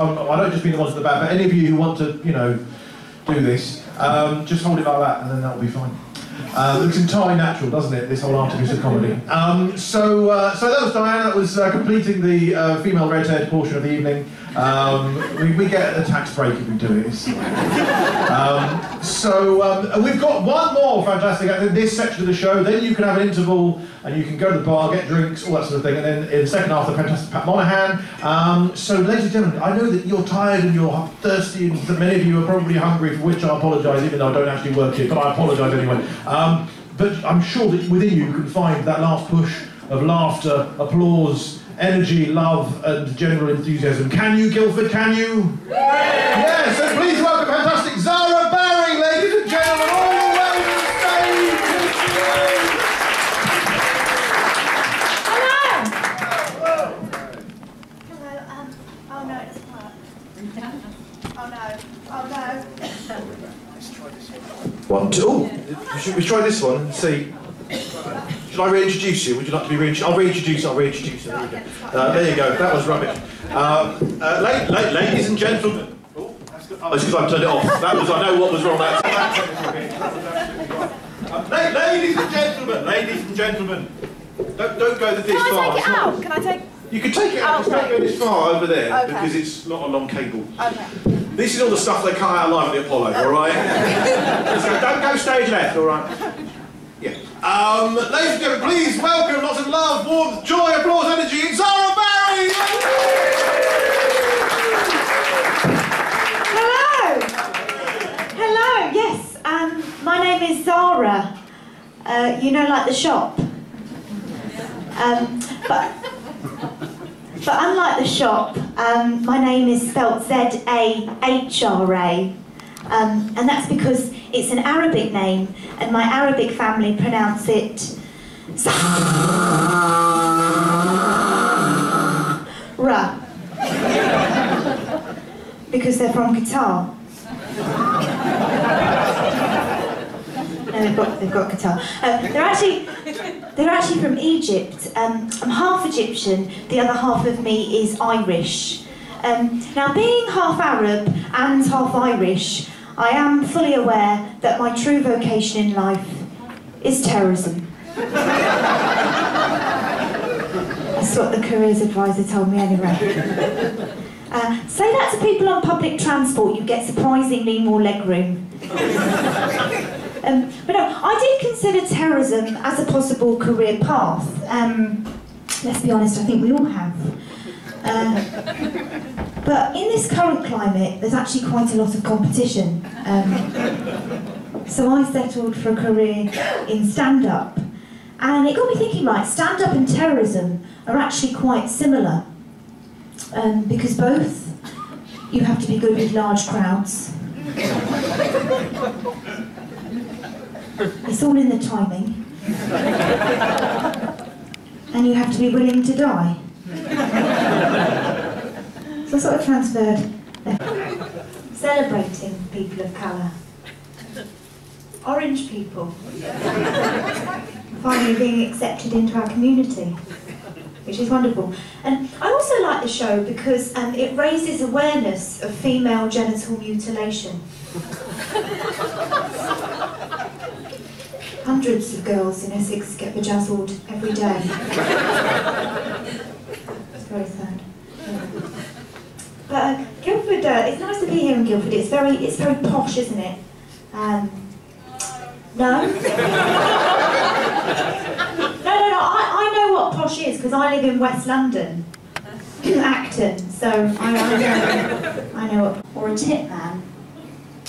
Um, I don't just mean the ones at the back, but any of you who want to, you know, do this, um, just hold it like that, and then that'll be fine. Uh, looks entirely natural, doesn't it? This whole Artemis of comedy. Um, so, uh, so that was Diana. That was uh, completing the uh, female red-haired portion of the evening. Um, we, we, get a tax break if we do it. Um, so um, we've got one more fantastic act in this section of the show. Then you can have an interval and you can go to the bar, get drinks, all that sort of thing. And then in the second half, the fantastic Pat Monahan. Um, so, ladies and gentlemen, I know that you're tired and you're thirsty, and many of you are probably hungry, for which I apologise, even though I don't actually work here. But I apologise anyway. Um, but I'm sure that within you you can find that last push of laughter, applause, energy, love, and general enthusiasm. Can you, Guildford? Can you? Yes, so please welcome fantastic Zahra Barri, ladies and gentlemen, all the way to the stage. Hello. Hello. Um. Oh no, it's quiet. Oh no. Oh no. Let's try this one. One, two. Should we try this one and see? Should I reintroduce you? Would you like to be reintroduced? I'll reintroduce I'll reintroduce you. There, uh, there you go. That was rubbish. Um, uh, la la ladies and gentlemen. Oh, oh it's because I've turned it off. That was, I know what was wrong. That's, uh, ladies and gentlemen, ladies and gentlemen. Don't, don't go this Can far. I take it out? Can I take... You can take it out, just don't go this far over there Okay. because it's not a long cable. Okay. This is all the stuff they cut out live at the Apollo, alright? so don't go stage left, alright? Um, ladies and gentlemen, please welcome lots of love, warmth, joy, applause, energy, Zahra Barri! Hello! Hello, yes, um, my name is Zara. Uh, you know, like the shop. Um, but, but unlike the shop, um, my name is spelt Z-A-H-R-A. Um, and that's because it's an Arabic name, and my Arabic family pronounce it Zahra. because they're from Qatar. No, they've got they've got Qatar. Uh, they're actually they're actually from Egypt. Um, I'm half Egyptian. The other half of me is Irish. Um, now, being half Arab and half Irish, I am fully aware that my true vocation in life is terrorism. That's what the careers advisor told me anyway. Uh, say that to people on public transport, you get surprisingly more legroom. um, but no, I did consider terrorism as a possible career path. Um, let's be honest, I think we all have. Uh, but in this current climate, there's actually quite a lot of competition. Um, so I settled for a career in stand-up. And it got me thinking, right, stand-up and terrorism are actually quite similar. Um, because both, you have to be good with large crowds. It's all in the timing. And you have to be willing to die. So sort of transferred. Celebrating people of colour. Orange people. Finally being accepted into our community. Which is wonderful. And I also like the show because um, it raises awareness of female genital mutilation. Hundreds of girls in Essex get bejazzled every day. It's very sad. But uh, Guildford, uh, it's nice to be here in Guildford. It's very, it's very posh, isn't it? Um, no? no, no, no. I, I know what posh is because I live in West London, Acton. So I, I know, I know. What, or a tip man,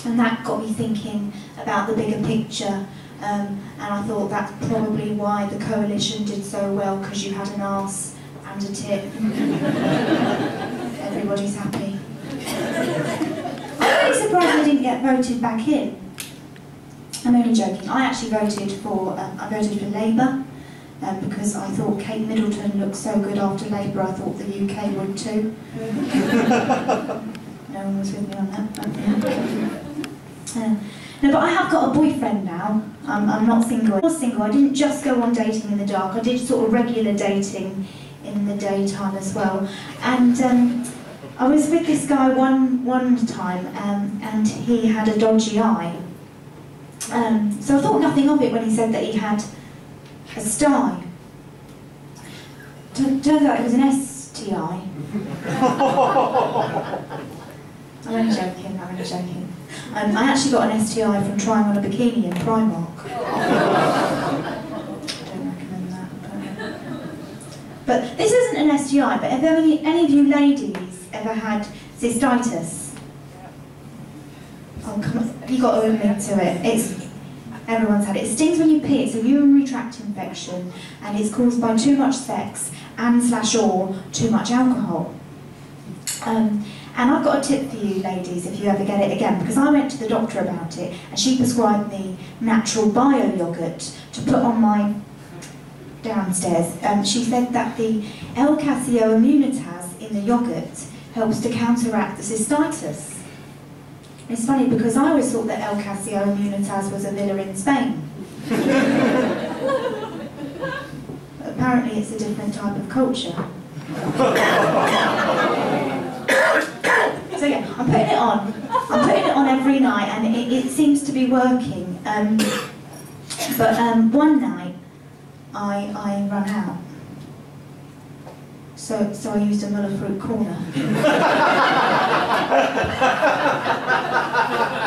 and that got me thinking about the bigger picture. Um, and I thought that's probably why the coalition did so well because you had an arse and a tip. Everybody's happy. I'm really surprised I didn't get voted back in. I'm only joking. I actually voted for um, I voted for Labour um, because I thought Kate Middleton looked so good after Labour. I thought the UK would too. no one was with me on that. No, but I have got a boyfriend now. I'm, I'm not single. I was single. I didn't just go on dating in the dark. I did sort of regular dating in the daytime as well. And um, I was with this guy one one time, um, and he had a dodgy eye. Um, so I thought nothing of it when he said that he had a sty. Turns out it was an STI. I'm only joking, I'm only joking. Um, I actually got an STI from trying on a bikini in Primark. I don't recommend that. But, but this isn't an STI, but have any, any of you ladies ever had cystitis? Oh, come on, you got to admit to it. It's Everyone's had it. It stings when you pee. It's a urinary tract infection, and it's caused by too much sex and slash or too much alcohol. Um, and I've got a tip for you, ladies, if you ever get it again, because I went to the doctor about it, and she prescribed me natural bio yogurt to put on my downstairs. Um, she said that the L. casei Immunitas in the yogurt helps to counteract the cystitis. It's funny because I always thought that El Casio Immunitas was a villa in Spain. Apparently it's a different type of culture. so yeah, I'm putting it on. I'm putting it on every night and it, it seems to be working. Um, but um, one night I, I ran out. So, so I used a Muller fruit corner.